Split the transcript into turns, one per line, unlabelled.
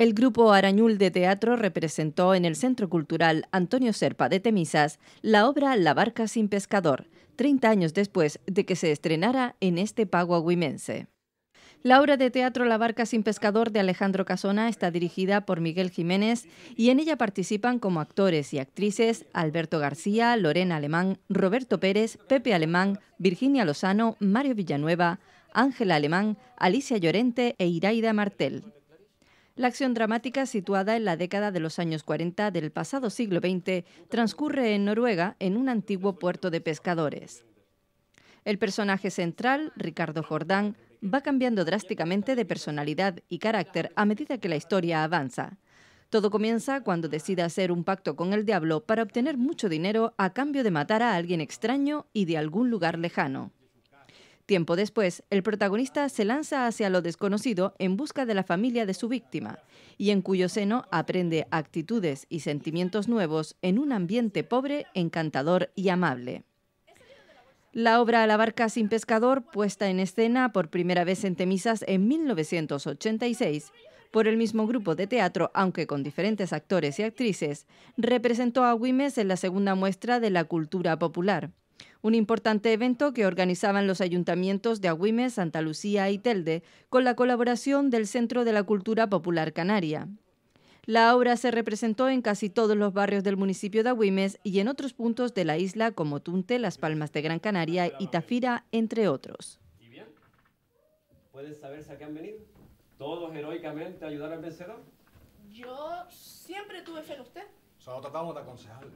El grupo Arañul de Teatro representó en el Centro Cultural Antonio Serpa de Temisas la obra La barca sin pescador, 30 años después de que se estrenara en este pago agüimense. La obra de teatro La barca sin pescador de Alejandro Casona está dirigida por Miguel Jiménez y en ella participan como actores y actrices Alberto García, Lorena Alemán, Roberto Pérez, Pepe Alemán, Virginia Lozano, Mario Villanueva, Ángela Alemán, Alicia Llorente e Iraida Martel. La acción dramática, situada en la década de los años 40 del pasado siglo XX, transcurre en Noruega, en un antiguo puerto de pescadores. El personaje central, Ricardo Jordán, va cambiando drásticamente de personalidad y carácter a medida que la historia avanza. Todo comienza cuando decide hacer un pacto con el diablo para obtener mucho dinero a cambio de matar a alguien extraño y de algún lugar lejano. Tiempo después, el protagonista se lanza hacia lo desconocido en busca de la familia de su víctima, y en cuyo seno aprende actitudes y sentimientos nuevos en un ambiente pobre, encantador y amable. La obra La barca sin pescador, puesta en escena por primera vez en Temisas en 1986, por el mismo grupo de teatro, aunque con diferentes actores y actrices, representó a Güimes en la segunda muestra de la cultura popular un importante evento que organizaban los ayuntamientos de Agüimes, Santa Lucía y Telde, con la colaboración del Centro de la Cultura Popular Canaria. La obra se representó en casi todos los barrios del municipio de Agüimes y en otros puntos de la isla como Tunte, Las Palmas de Gran Canaria y Tafira, entre otros. ¿Y bien?
¿Pueden saber a qué han venido? ¿Todos heroicamente a ayudar al vencedor?
Yo siempre tuve fe en usted.
Solo tratamos de aconsejarle.